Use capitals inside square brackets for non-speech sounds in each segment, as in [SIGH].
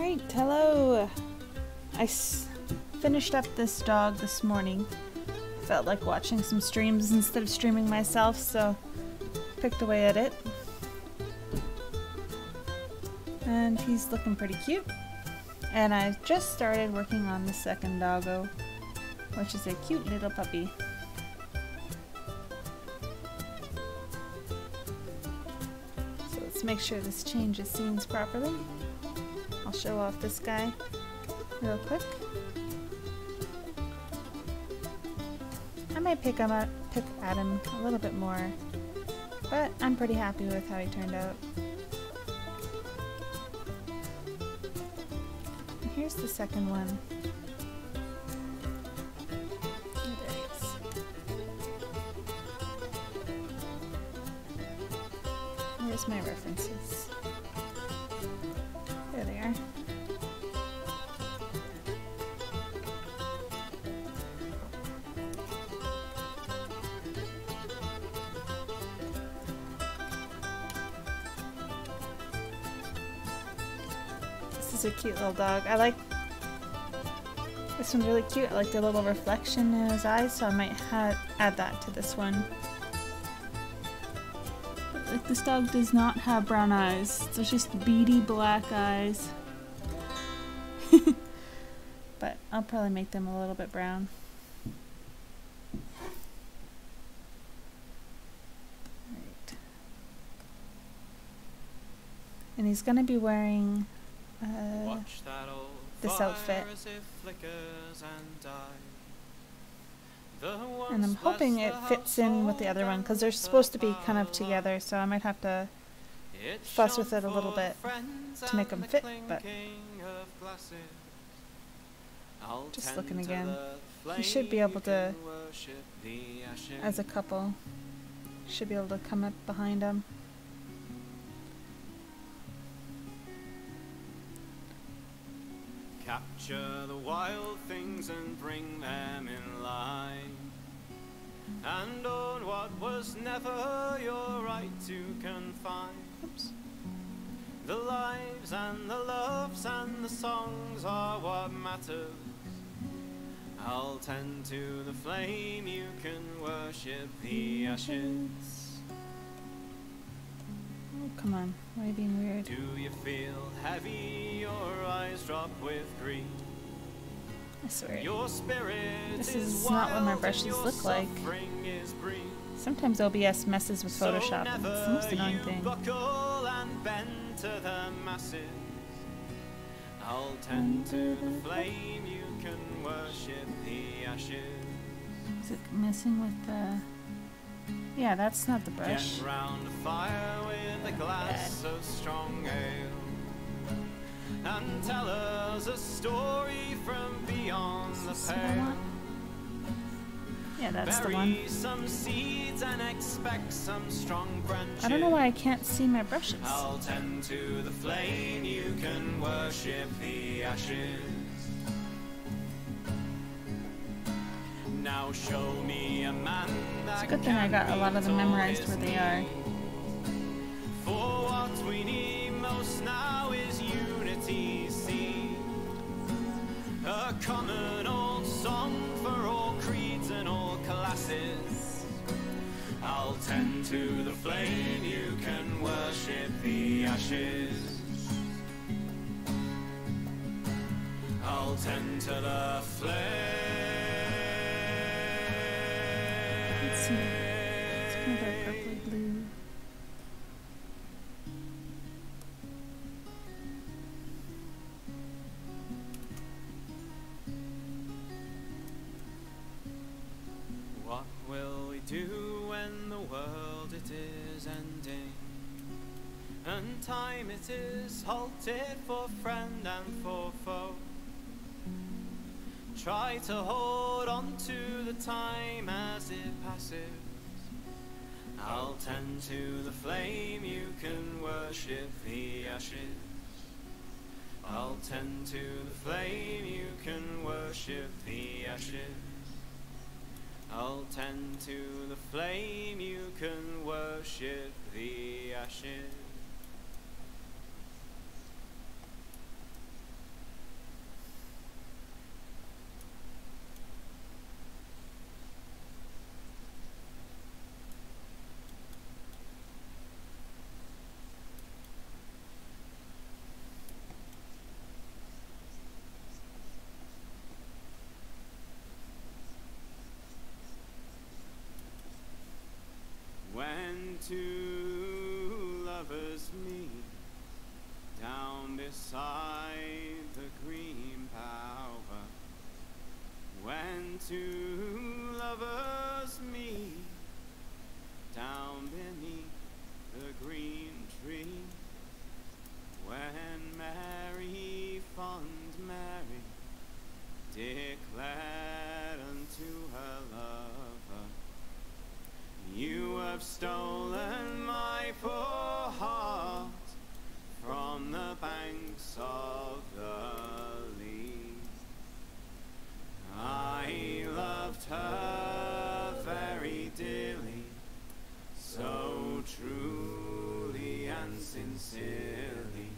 Alright, hello. I finished up this dog this morning. Felt like watching some streams instead of streaming myself, so picked away at it. And he's looking pretty cute. And I just started working on the second doggo, which is a cute little puppy. So let's make sure this changes scenes properly. I'll show off this guy real quick. I might pick him up, pick him a little bit more, but I'm pretty happy with how he turned out. And here's the second one. Oh, there he is. Here's my references. Dog. I like this one's really cute. I like the little reflection in his eyes, so I might add that to this one. Like this dog does not have brown eyes. It's just beady black eyes. [LAUGHS] but I'll probably make them a little bit brown. And he's gonna be wearing this outfit. And I'm hoping it fits in with the other one because they're supposed to be kind of together, so I might have to fuss with it a little bit to make them fit, but just looking again. You should be able to, as a couple, should be able to come up behind them. Capture the wild things and bring them in line. And on what was never your right to confine. Oops. The lives and the loves and the songs are what matters. I'll tend to the flame, you can worship the ashes. Oh, come on. Why are you being weird? Do you feel heavy? Your eyes drop with grief. I swear. Your spirit This is is not what my brushes look like. suffering is brief. Sometimes OBS messes with So Photoshop, and it's the most annoying thing. and bend to the masses. I'll tend to the flame, you can worship the ashes. Is it messing with the... Yeah, that's not the brush. Get round a fire with a glass of strong ale. And tell us a story from beyond the Is pale. Yeah, that's the one. Some seeds and expect some strong branches. I don't know why I can't see my brushes. I'll tend to the flame, you can worship the ashes. It's a good thing I got a lot of them memorized where they are. For what we need most now is unity, see. A common old song for all creeds and all classes. I'll tend to the flame, you can worship the ashes. I'll tend to the flame. It's kind of a blue. What will we do when the world it is ending? And time it is halted for friend and for. Try to hold on to the time as it passes. I'll tend to the flame, you can worship the ashes. I'll tend to the flame, you can worship the ashes. I'll tend to the flame, you can worship the ashes. two meet down beside the green power. When two lovers meet down beneath the green tree. When Mary, fond Mary, declared unto her lover, You have stolen my poor of the Lee. I loved her very dearly, so truly and sincerely.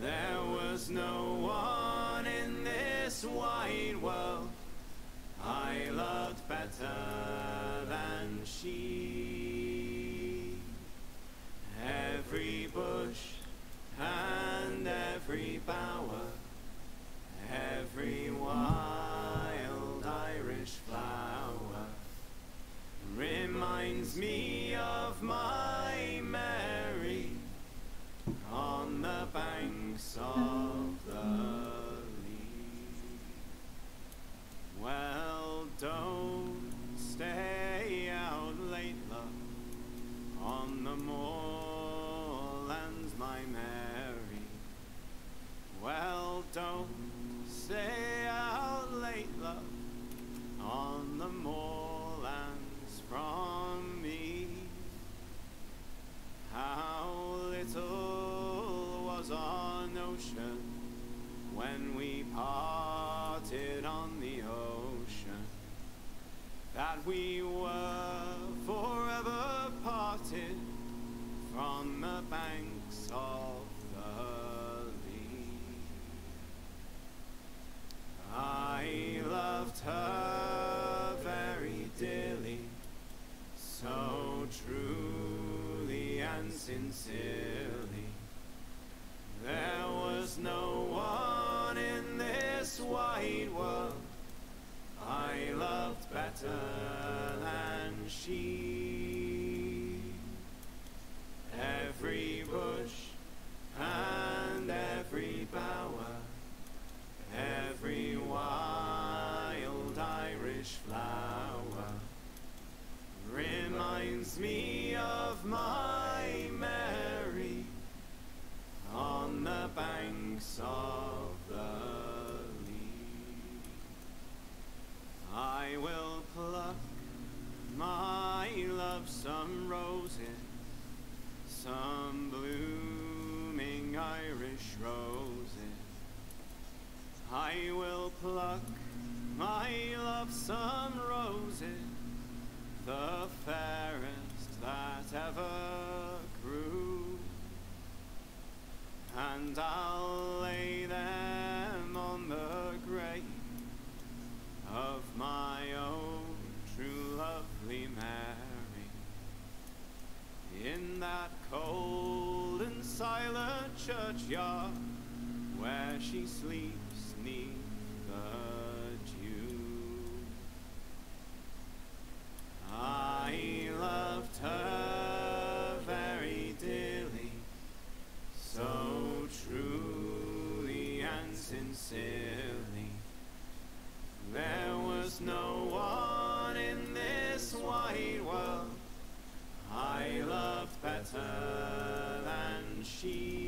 There was no one in this wide world I loved better than she. Every bush every bower, every wild Irish flower. Reminds me of my Mary on the banks of don't stay out late, love, on the moorlands from me. How little was our notion when we parted on the ocean that we were forever parted from the banks of the Lee. I loved her very dearly, so truly and sincerely. There was no one in this wide world I loved better than she. Irish flower reminds me of my Mary on the banks of the Lee. I will pluck my love some roses, some blooming Irish roses. I will pluck my love some roses, the fairest that ever grew. And I'll lay them on the grave of my own true lovely Mary. In that cold and silent churchyard where she sleeps I loved her very dearly, so truly and sincerely. There was no one in this wide world I loved better than she.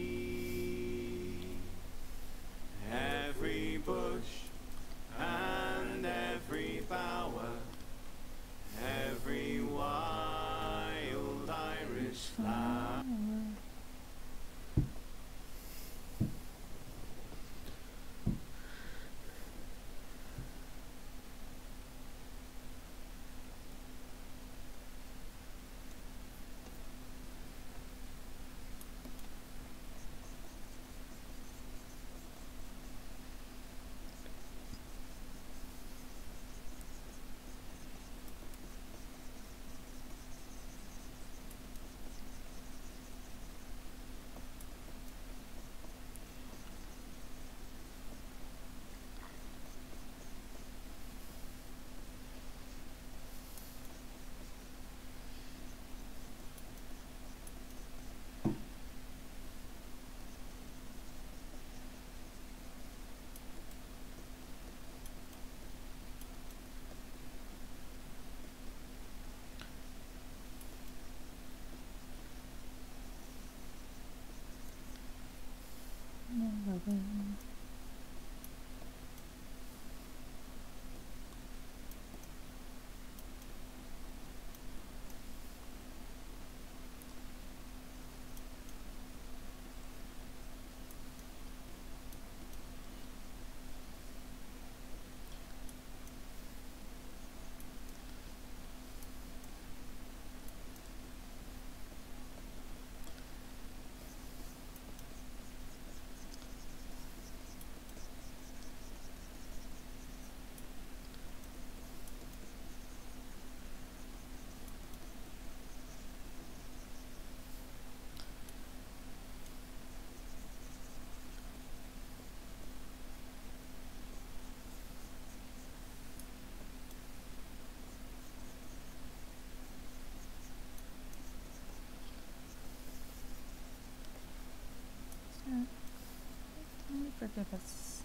Us.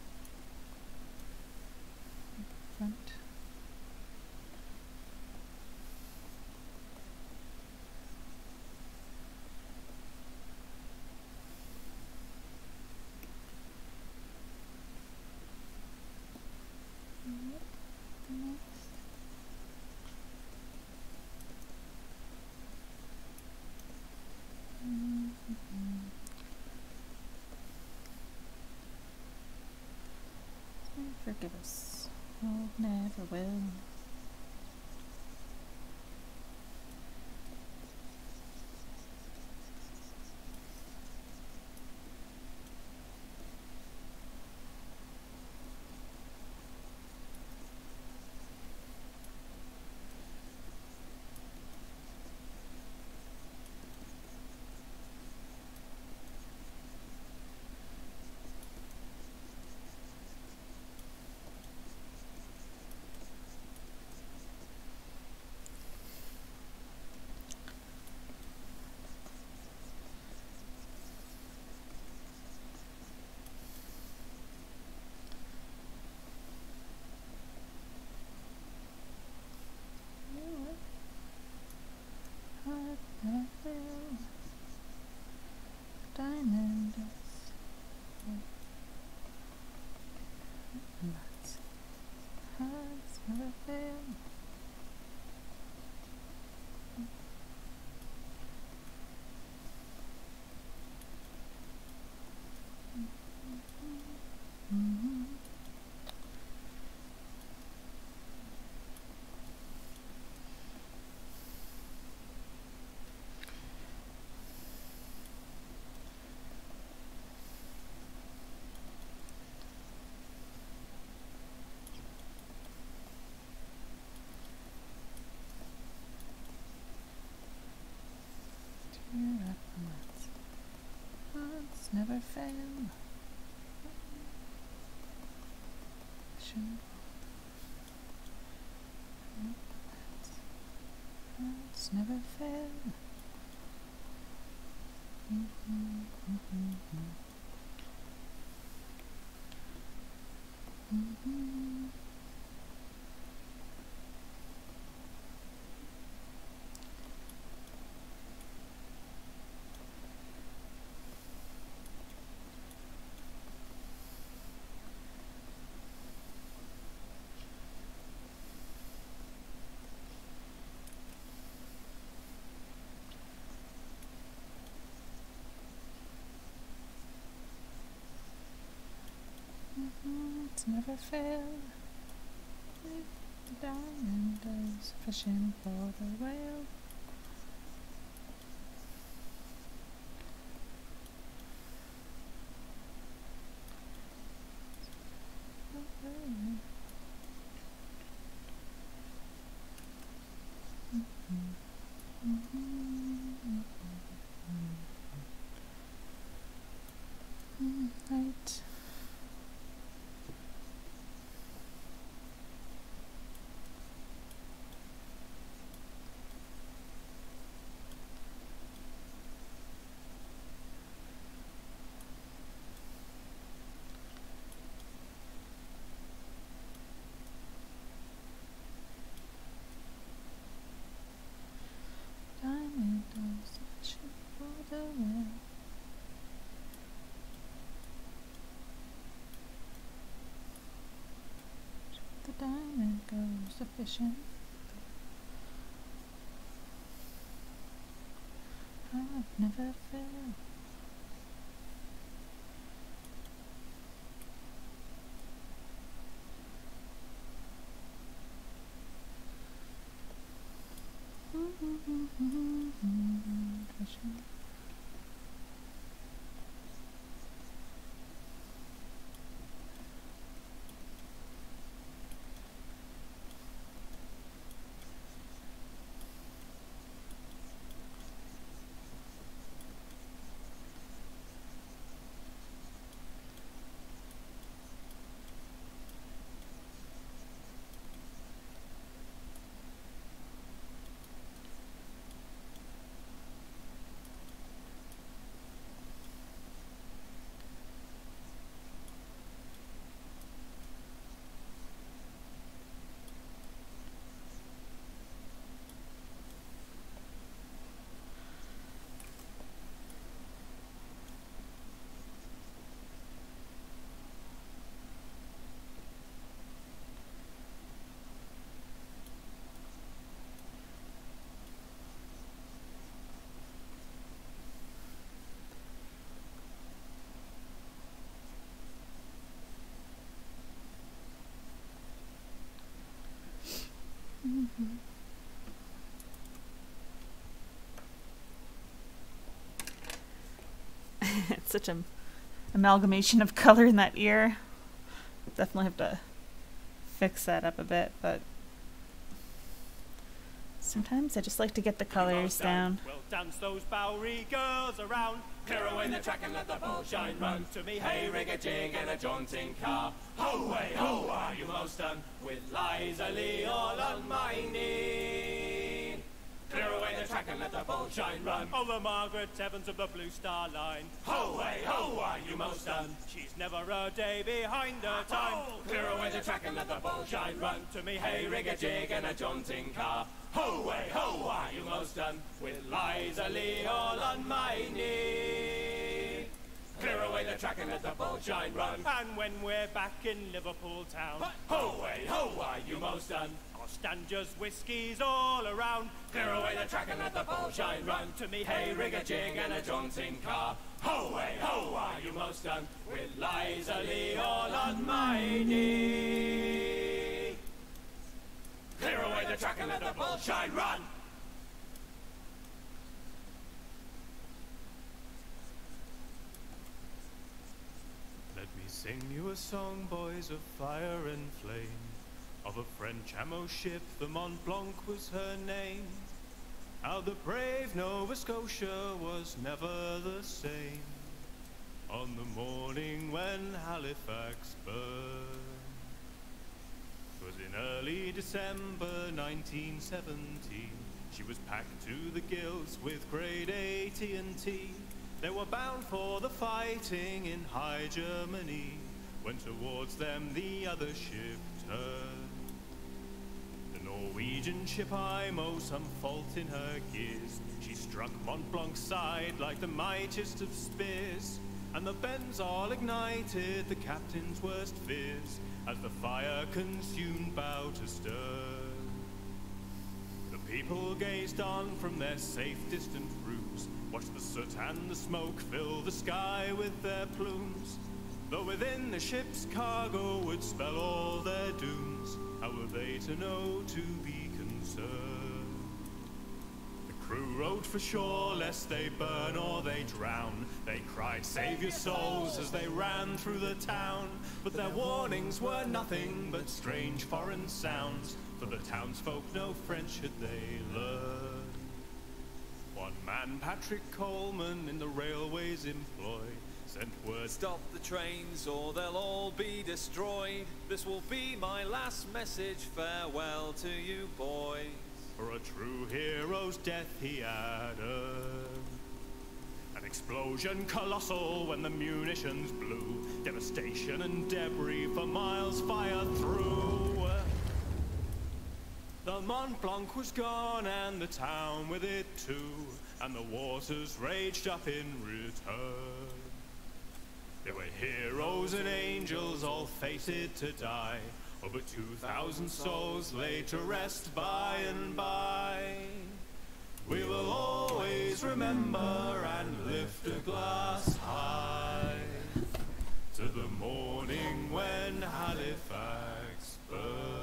Forgive us. Oh, never will. Heart never fail. Diamond dust. Nuts. Hearts never fail. Mhm. Tear up the nuts. Hearts never fail. Shouldn't Nuts. Never fail. Mhm, mhm, mhm. Never fail. The diamond is fishing for the whale. Mm, Right. Diamond is fishing for the whale. The diamond fishing. I've never failed. Mm-hmm. [LAUGHS] it's such an amalgamation of color in that ear. Definitely have to fix that up a bit, but sometimes I just like to get the colors down. We'll dance those Bowery girls around. Clear away the track and let the bullgine. Run to me, hey, rig a jig in a jaunting car. Ho, way, ho, are you most done with Liza Lee all on my knee? Clear away the track and let the bullgine. Run. Oh, the Margaret Evans of the Blue Star Line. Ho, way, ho, are you most done? She's never a day behind her time. Clear away the track and let the bullgine. Run to me, hey, rig a jig in a jaunting car. Ho, way, ho, are you most done with Liza Lee all on my knee? Clear away the track and let the bullgine run. And when we're back in Liverpool town, ho, way, ho, are you most done? I'll stand just whiskies all around. Clear away the track and let the bullgine run. To me, hey, rig a jig and a jaunting car. Ho, way, ho, are you most done with Liza Lee all on my knee? Clear away the track and let the bullgine run. Let me sing you a song, boys, of fire and flame. Of a French ammo ship, the Mont Blanc was her name. How the brave Nova Scotia was never the same. On the morning when Halifax burned. 'Twas in early December 1917. She was packed to the gills with grade A TNT. They were bound for the fighting in high Germany when towards them the other ship turned. The Norwegian ship Imo, some fault in her gears. She struck Mont Blanc's side like the mightiest of spears. And the bends all ignited the captain's worst fears as the fire consumed bow to stern. The people gazed on from their safe distant roofs, watched the soot and the smoke fill the sky with their plumes. Though within the ship's cargo would spell all their dooms, how were they to know to be concerned? Crew rowed for shore lest they burn or they drown. They cried, Save your souls as they ran through the town. But their warnings were nothing but strange foreign sounds, for the townsfolk no French had they learned. One man, Patrick Coleman, in the railway's employ, sent word Stop the trains or they'll all be destroyed. This will be my last message. Farewell to you, boys. For a true hero's death he added. An explosion colossal when the munitions blew. Devastation and debris for miles fire through. The Mont Blanc was gone and the town with it too. And the waters raged up in return. There were heroes and angels all fated to die. Over 2,000 souls laid to rest by and by. We will always remember and lift a glass high to the morning when Halifax burned.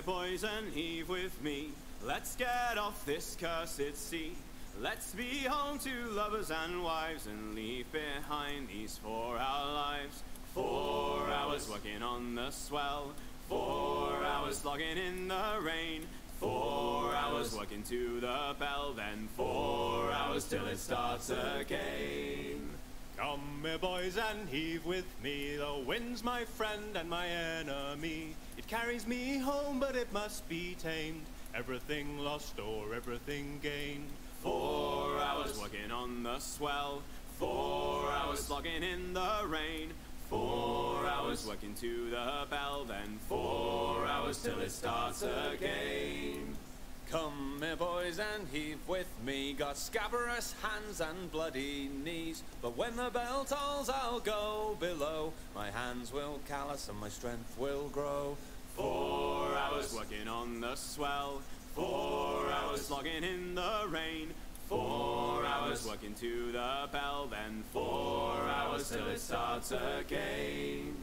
Come, boys, and heave with me. Let's get off this cursed sea. Let's be home to lovers and wives and leave behind these four our lives. Four hours working on the swell. Four hours logging in the rain. Four hours working to the bell. Then four hours till it starts again. Come, me boys, and heave with me. The wind's my friend and my enemy. It carries me home, but it must be tamed. Everything lost or everything gained. Four hours working on the swell. Four hours logging in the rain. Four hours working to the bell. Then four hours till it starts again. Come, me boys, and heave with me. Got scabrous hands and bloody knees. But when the bell tolls, I'll go below. My hands will callous and my strength will grow. The swell. Four hours slogging in the rain. Four hours working to the bell. Then four hours till it starts again.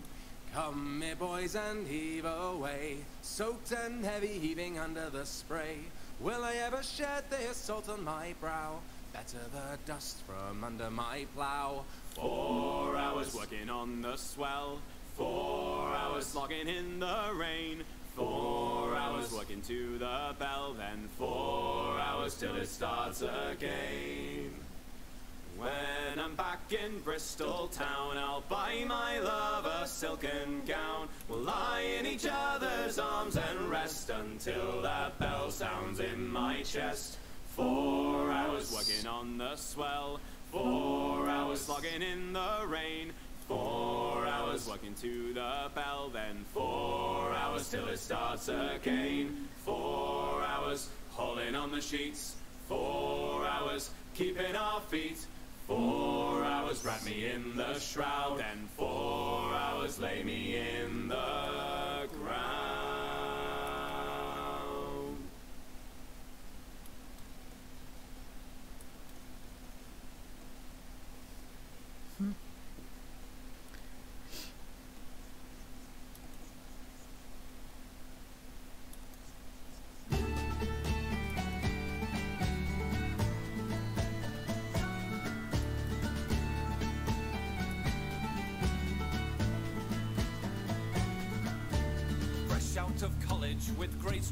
Come, me boys, and heave away, soaked and heavy, heaving under the spray. Will I ever shed this salt on my brow? Better the dust from under my plough. Four hours working on the swell. Four hours slogging in the rain. Four hours working to the bell. Then four hours till it starts again. When I'm back in Bristol town, I'll buy my love a silken gown. We'll lie in each other's arms and rest until that bell sounds in my chest. Four hours working on the swell, four hours slogging in the rain. Four hours walking to the bell, then four hours till it starts again. Four hours hauling on the sheets, four hours keeping our feet. Four hours wrap me in the shroud, and four hours lay me in the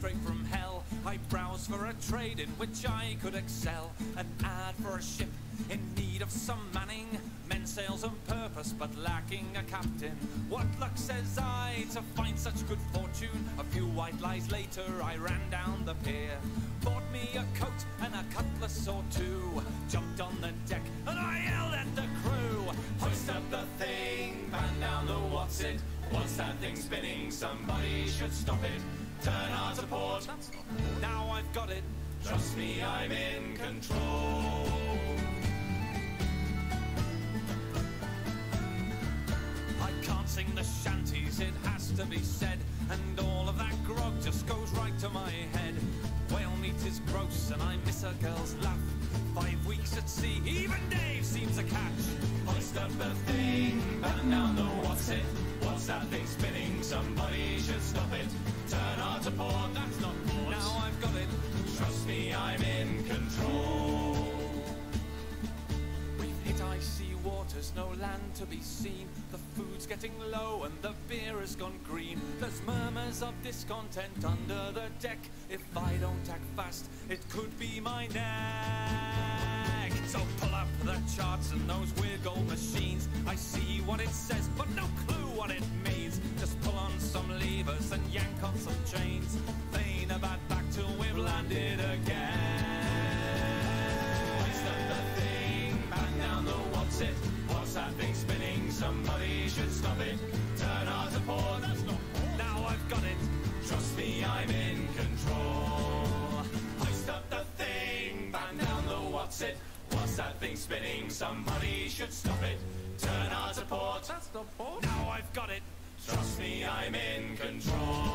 straight from hell, I browsed for a trade in which I could excel. An ad for a ship in need of some manning, men sails on purpose but lacking a captain. What luck says I to find such good fortune? A few white lies later, I ran down the pier, bought me a coat and a cutlass or two, jumped on the deck and I yelled at the crew. Hoist up the thing, band down the what's it. Once that thing's spinning, somebody should stop it. Turn hard to port. Now I've got it. Trust me, I'm in control. I can't sing the shanties, it has to be said. And all of that grog just goes right to my head. Whale meat is gross, and I miss a girl's laugh. Five weeks at sea, even Dave seems a catch. Hoist up the thing, batten down the what's it. What's that thing spinning? Somebody should stop it. Turn hard to port, that's not port. Now I've got it. Trust me, I'm in control. We've hit icy waters, no land to be seen. The food's getting low and the beer has gone green. There's murmurs of discontent under the deck. If I don't act fast, it could be my neck. So pull up the charts and those gold machines. I see what it says, but no clue what it means. Just pull on some levers and yank on some chains. Feign a bad back till we've landed again. Hoist up the thing, batten down the what's it. What's that thing spinning? Somebody should stop it. Turn hard to port, that's not port. Now I've got it. Trust me, I'm in control. Hoist up the thing, batten down the what's it. What's that thing spinning? Somebody should stop it. Turn hard to port. That's the port. Now I've got it. Trust me, I'm in control.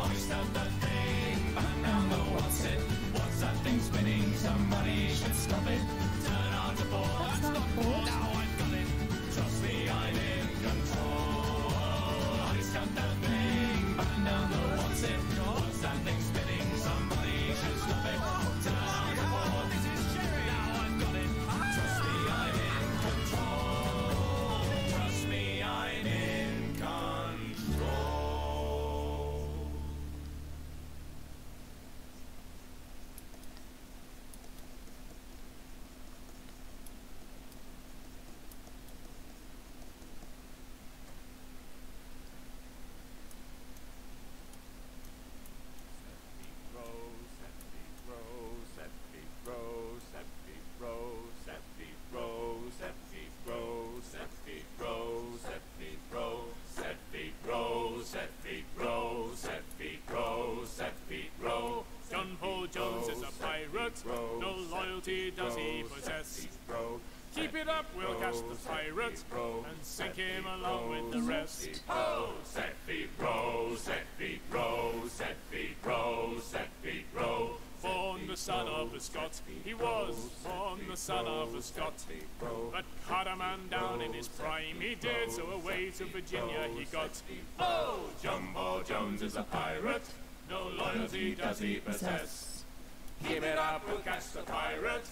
Hoist up the thing, batten down the what's it. What's that thing spinning? Somebody should stop it. Turn hard to port. That's the port. Now row, set feet, row, set feet, row, set feet, row. Born the son of a Scot, he was born the son of a Scot. But cut a man down in his prime, he did, so away to Virginia he got. Oh, John Paul Jones is a pirate, no loyalty does he possess. Keep it up, we'll catch the pirate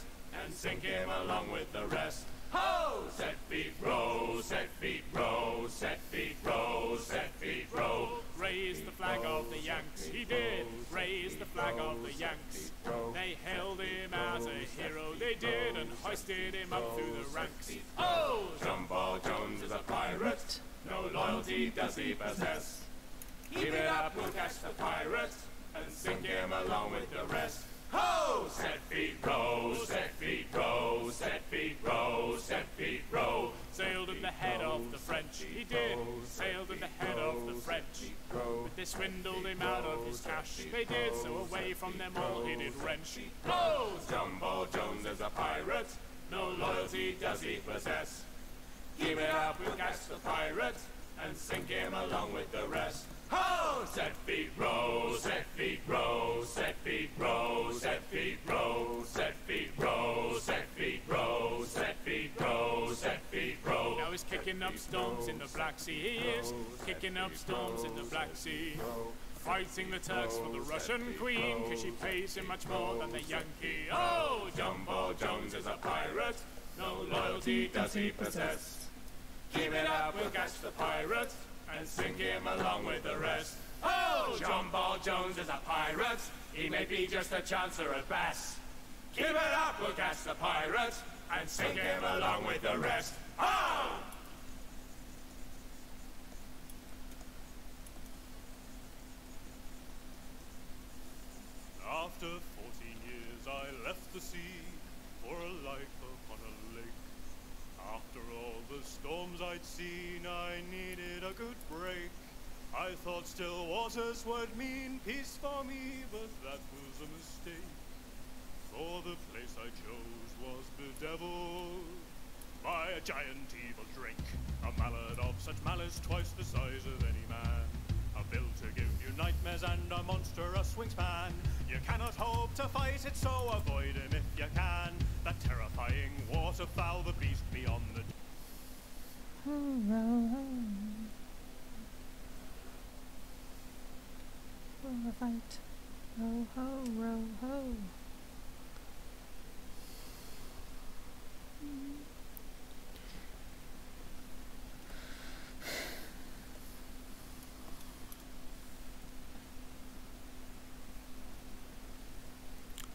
and sink him along with the rest. Ho! Set feet, row, set feet, row, set feet, row, set feet, row. Raise the flag of the Yanks, he did, raise the flag of the Yanks. They hailed him as a hero, they did, and hoisted him up through the ranks. Oh, John Paul Jones is a pirate, no loyalty does he possess. Keep it up, we'll catch the pirate and sink him along with the rest. Ho! Set feet, row, set feet, row, set feet, row, set feet, row. Sailed at the head of the French, he did, sailed at the head of the French. But they swindled him out of his cash, they did, so away from them all he did wrench. Ho! John Paul Jones is a pirate, no loyalty does he possess. Keep it up, we'll catch the pirate and sink him along with the rest. Ho! Set feet, row, set feet, row, set feet, row, set feet, row, set feet, row, set feet, row, set feet, row, set feet, row. Now he's kicking up storms in the Black Sea, he is kicking up storms in the Black Sea. Fighting the Turks for the Russian queen, cause she pays him much more than the Yankee. Oh, John Paul Jones is a pirate, no loyalty does he possess. Keep it up, we'll catch the pirate and sink him along with the rest. Oh, John Paul Jones is a pirate. He may be just a chancer at best. Keep it up, we'll catch the pirate and sink him along with the rest. Oh! After 14 years I left the sea for a life upon a lake. After all the storms I'd seen, I needed a good break. I thought still waters would mean peace for me, but that was a mistake. For the place I chose was bedeviled by a giant evil drake, a mallet of such malice twice the size of any man. A bill to give you nightmares and a monstrous wingspan. You cannot hope to fight it, so avoid him if you can. That terrifying waterfowl, the beast beyond the Ho, ho. For fight. Row, ho, row, ho.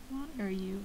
What are you?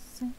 Sing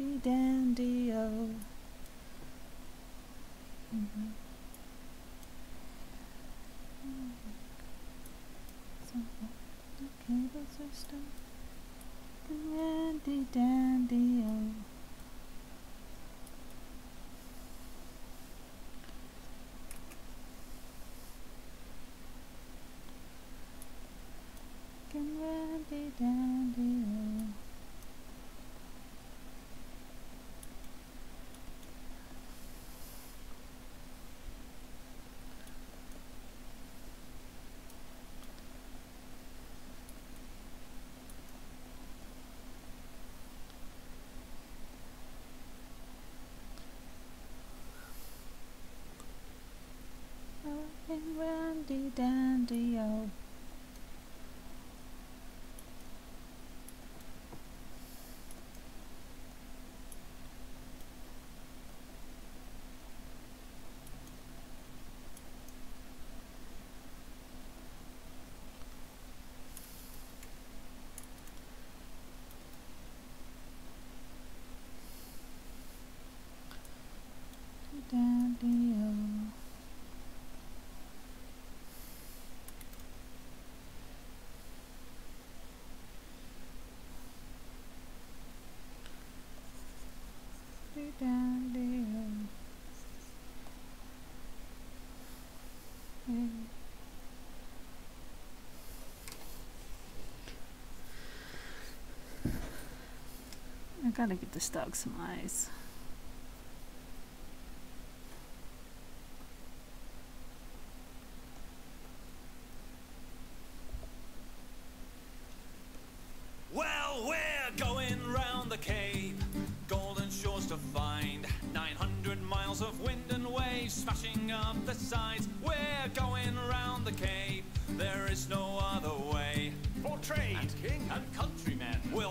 dandy dandy. Mm -hmm. Dandy dandy I gotta give this dog some eyes. Well, we're going round the Cape, golden shores to find. 900 miles of wind and waves smashing up the sides. We're going round the Cape, there is no other way. For trade, and king, and country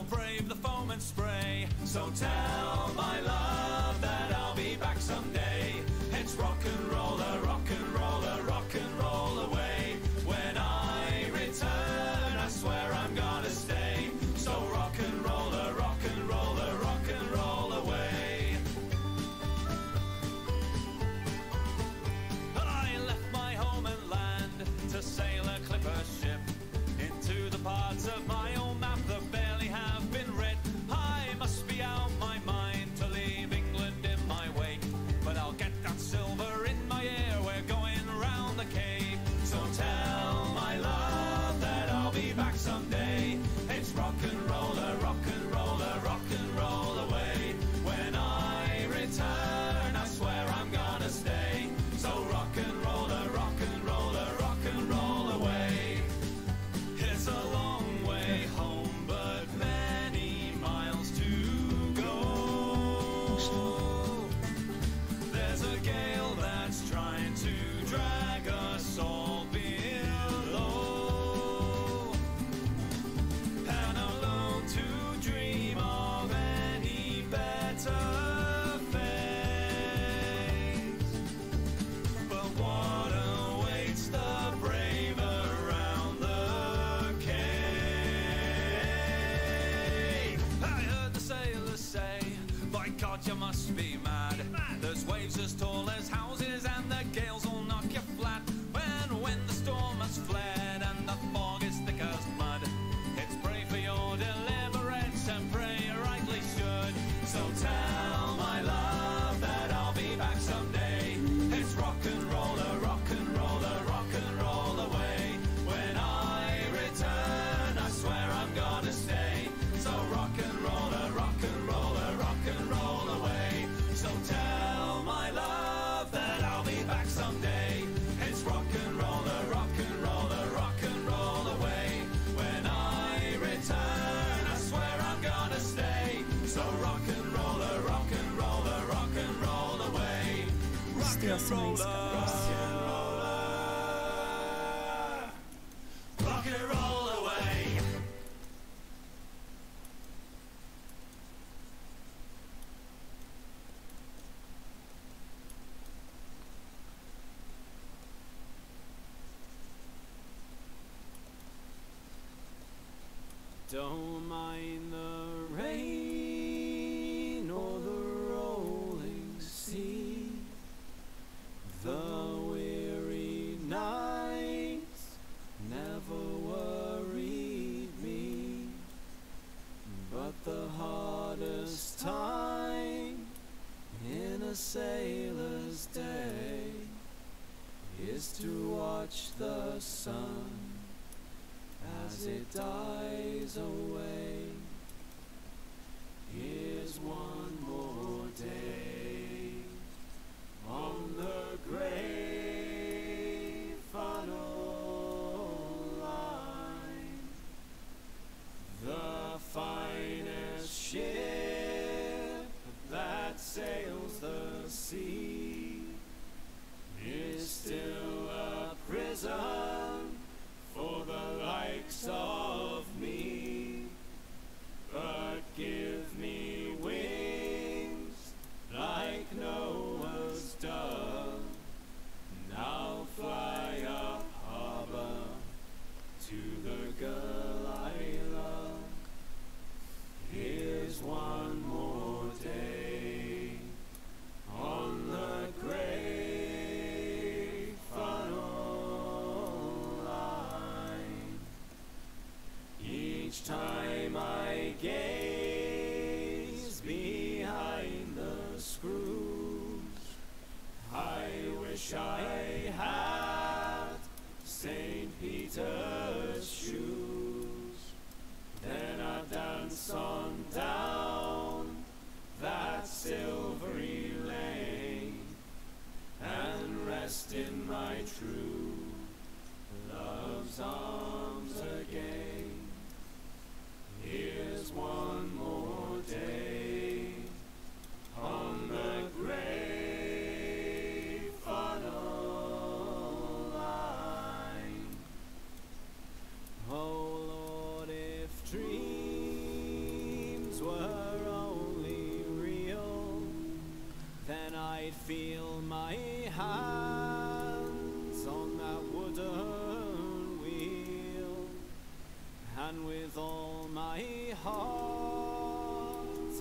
brave the foam and spray. So tell my love.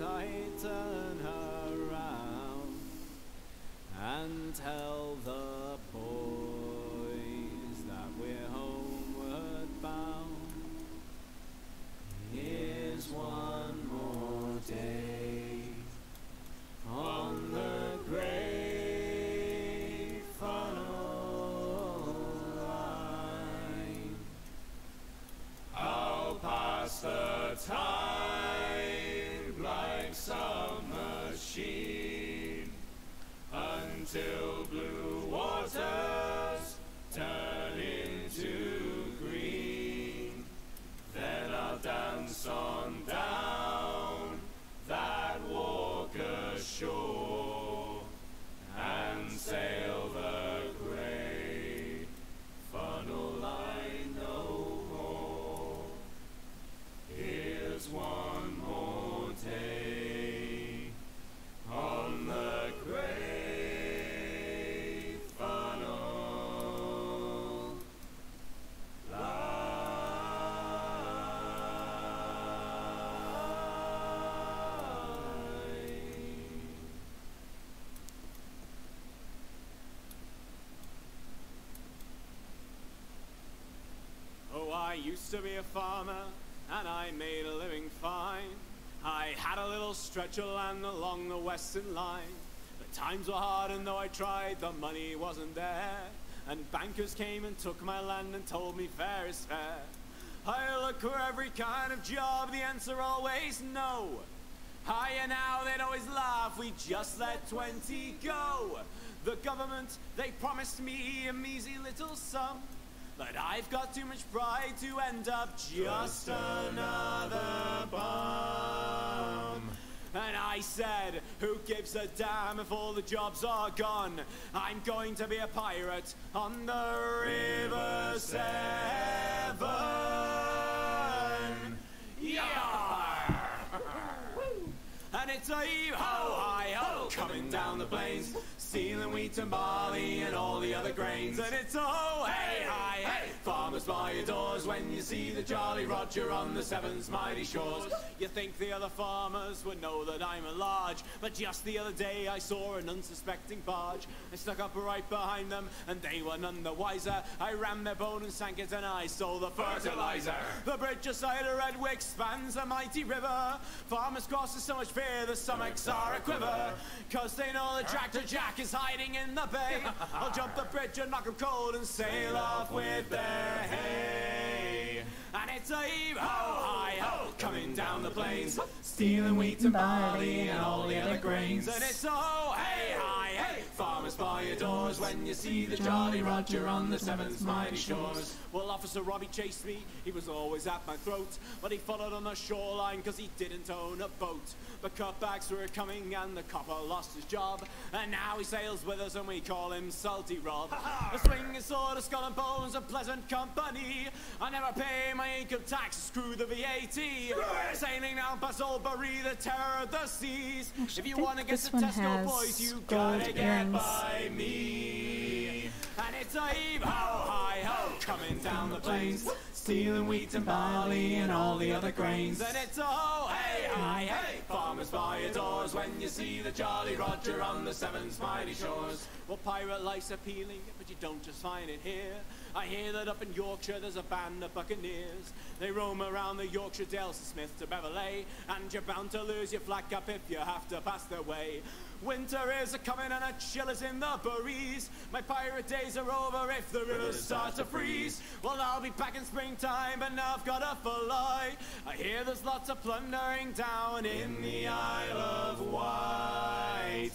Heart I'd until used to be a farmer, and I made a living fine. I had a little stretch of land along the western line. The times were hard, and though I tried, the money wasn't there. And bankers came and took my land and told me fair is fair. I look for every kind of job, the answer always no. Higher now, they'd always laugh, we just let 20 go. The government, they promised me a measly little sum. But I've got too much pride to end up just another bum. And I said, who gives a damn if all the jobs are gone? I'm going to be a pirate on the River Severn. Yarr! [LAUGHS] And it's a heave ho, hi ho, coming down the plains, stealing wheat and barley and all the other grains. And it's oh, ho, hey, hi, hey, farmers by your doors when you see the Jolly Roger on the Severn's mighty shores. You think the other farmers would know that I'm a large, but just the other day I saw an unsuspecting barge. I stuck up right behind them, and they were none the wiser. I rammed their boat and sank it, and I stole the fertilizer. The bridge aside of Redwick spans a mighty river. Farmers cross with so much fear, the stomachs are a quiver. Cause they know the tractor jack is hiding in the bay. [LAUGHS] I'll jump the bridge and knock 'em cold and sail off with their hay. And it's a heave ho, hi ho, coming down the plains, stealing wheat and barley and all the other grains. And it's a ho, hey, hi, hey, farmers by your doors when you see the Jolly Roger on the Severn's mighty shores. Well, Officer Robbie chased me, he was always at my throat, but he followed on the shoreline cause he didn't own a boat. The cutbacks were coming and the copper lost his job, and now he sails with us and we call him Salty Rob. A swinging sword, a skull and bones, a pleasant company. I never pay my income tax, screw the VAT. Sailing down past Oldbury, the terror of the seas. Actually, if you I think want to get this to one Tesco has boys, you gold gotta get earrings. By me. And it's a heave ho, hi ho, coming down the plains, stealing wheat and barley and all the other grains. And it's a ho, hey, hi, hey, farmers by your doors when you see the Jolly Roger on the Severn mighty shores. Well, pirate life's appealing, but you don't just find it here. I hear that up in Yorkshire there's a band of buccaneers. They roam around the Yorkshire from Smith to Beverley, and you're bound to lose your flag cap if you have to pass their way. Winter is a coming and a chill is in the breeze. My pirate days are over if the rivers start to freeze. Well, I'll be back in springtime, but now I've got to fly. I hear there's lots of plundering down in the Isle of Wight.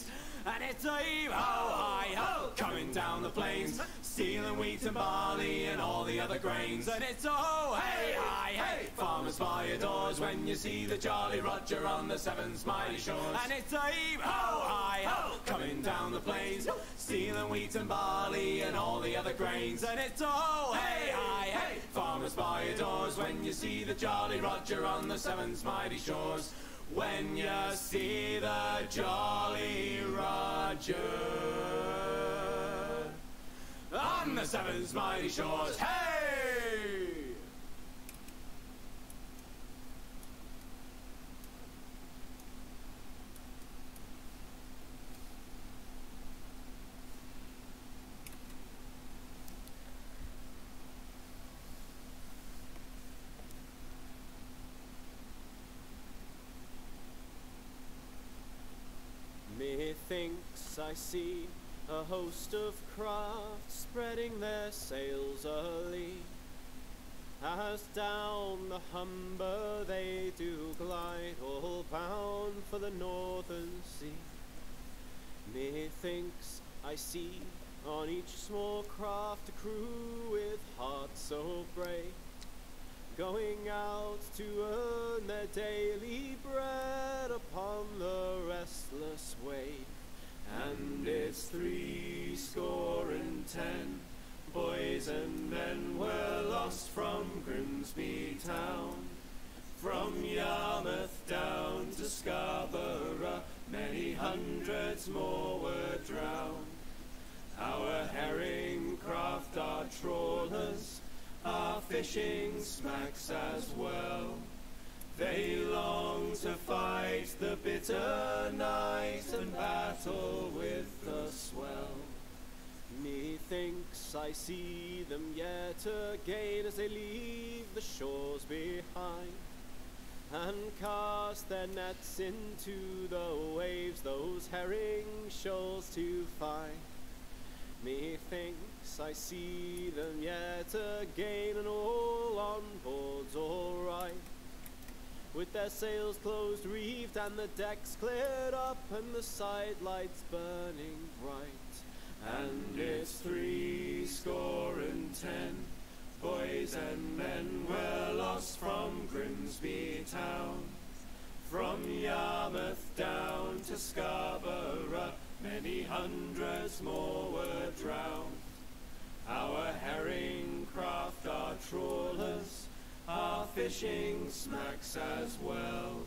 And it's a heave ho, hi ho, coming down the plains, stealing wheat and barley and all the other grains. And it's ho, hey, hi, hey, farmers by your doors when you see the Jolly Roger on the Severn mighty shores. And it's oh, a ho, hi ho, coming down the plains, stealing wheat and barley and all the other grains. And it's ho, hey, hi, hey, farmers by your doors when you see the Jolly Roger on the Severn mighty shores. When you see the Jolly Roger on the Severn's mighty shores, hey! Methinks I see a host of craft spreading their sails early. As down the Humber they do glide, all bound for the northern sea. Methinks I see on each small craft a crew with hearts so brave, going out to earn their daily bread upon the restless wave. And it's three score and ten boys and men were lost from Grimsby town. From Yarmouth down to Scarborough, many hundreds more were drowned. Our herring craft, our trawlers, our fishing smacks as well. They long to fight the bitter night and battle with the swell. Methinks I see them yet again as they leave the shores behind and cast their nets into the waves, those herring shoals to find. Methinks I see them yet again, and all on board's alright. With their sails closed, reefed, and the decks cleared up, and the side lights burning bright. And it's three score and ten boys and men were lost from Grimsby town. From Yarmouth down to Scarborough, many hundreds more were drowned. Our herring craft, our trawlers, our fishing smacks as well.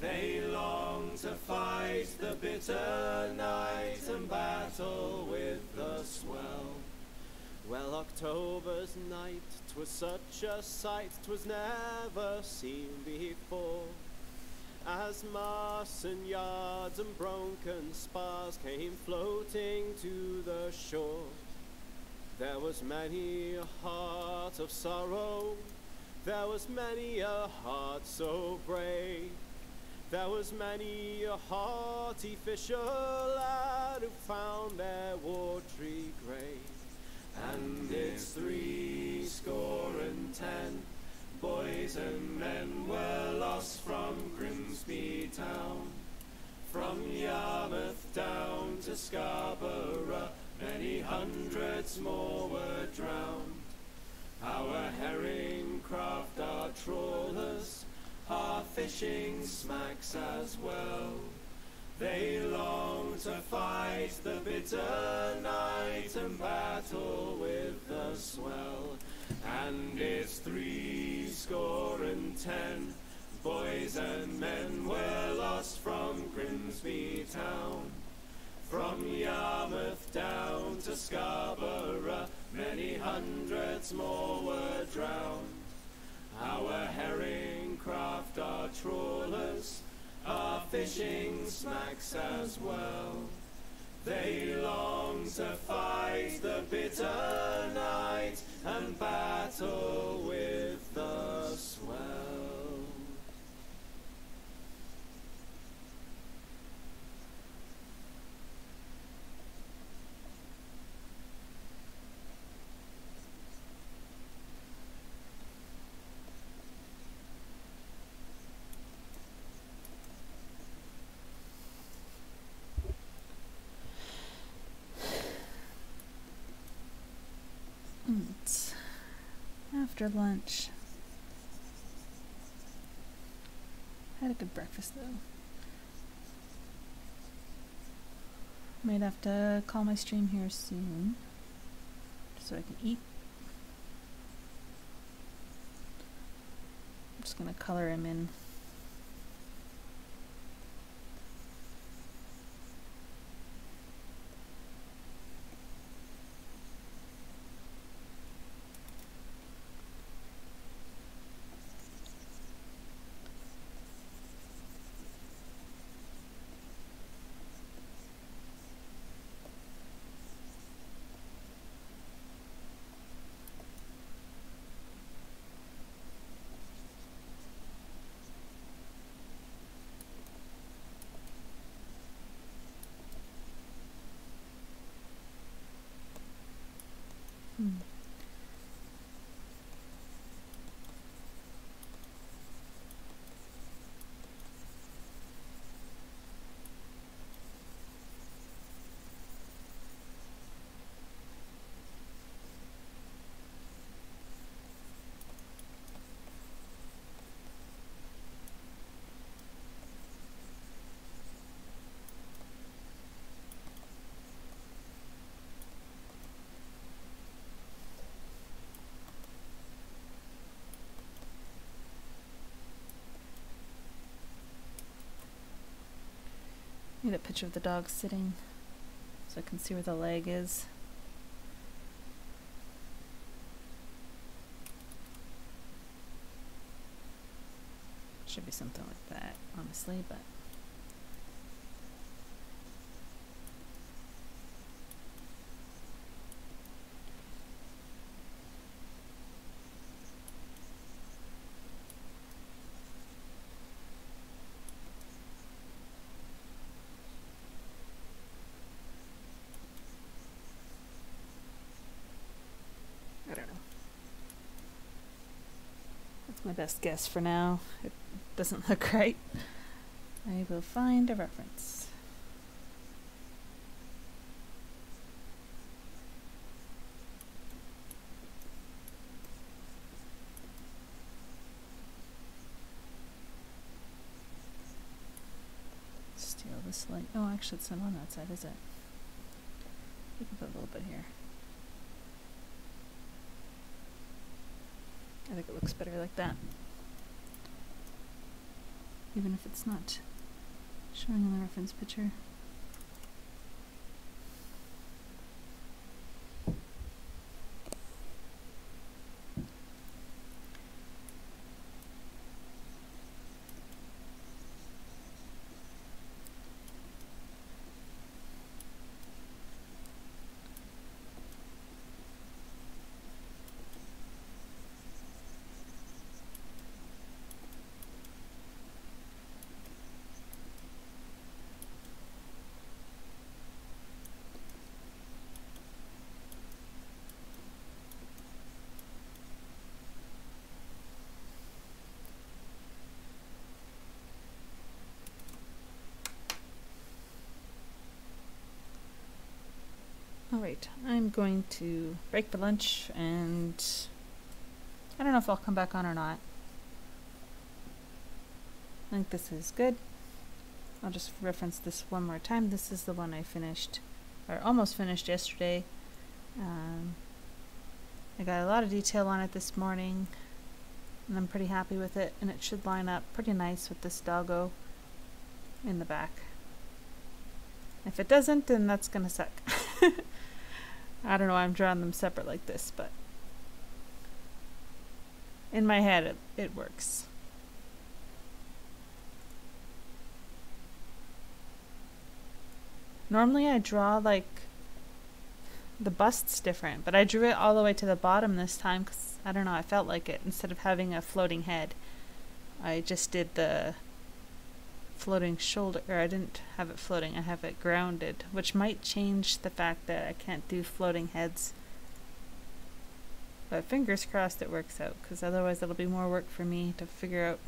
They long to fight the bitter night and battle with the swell. Well, October's night, 'twas such a sight 'twas never seen before. As masts and yards and broken spars came floating to the shore, there was many a heart of sorrow, there was many a heart so brave. There was many a hearty fisher lad who found their watery grave. And it's three score and ten boys and men were lost from Grimsby town. From Yarmouth down to Scarborough, many hundreds more were drowned. Our herring craft, our trawlers, our fishing smacks as well. They long to fight the bitter night and battle with the swell. And it's three score and ten boys and men were lost from Grimsby town. From Yarmouth down to Scarborough, many hundreds more were drowned. Our herring craft, our trawlers, our fishing smacks as well. They long to fight the bitter night and battle with the swell. It's after lunch. I Had a good breakfast though. Might have to call my stream here soon. So I can eat. I'm just gonna color him in. Hmm. Need a picture of the dog sitting so I can see where the leg is. Should be something like that, honestly, but That's my best guess for now. It doesn't [LAUGHS] look right. I will find a reference. Steal this light. Oh, actually, it's not on that side, is it? We can put a little bit here. Think it looks better like that. Even if it's not showing in the reference picture. I'm going to break for lunch and I don't know if I'll come back on or not. I think this is good. I'll just reference this one more time. This is the one I finished, or almost finished yesterday. Um, I got a lot of detail on it this morning, and I'm pretty happy with it, and it should line up pretty nice with this doggo in the back. If it doesn't, then that's gonna suck. [LAUGHS] I don't know why I'm drawing them separate like this, but in my head it, it works. Normally I draw like the bust's different, but I drew it all the way to the bottom this time because I don't know, I felt like it instead of having a floating head. I just did the floating shoulder, or I didn't have it floating, I have it grounded, which might change the fact that I can't do floating heads. But fingers crossed it works out, because otherwise it'll be more work for me to figure out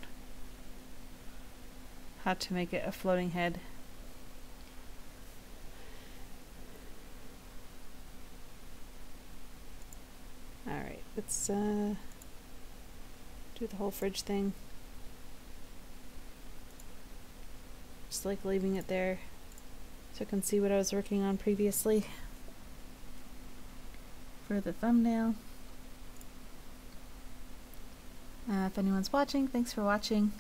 how to make it a floating head. Alright, let's uh, do the whole fridge thing. Just like leaving it there so I can see what I was working on previously for the thumbnail. Uh, if anyone's watching, thanks for watching.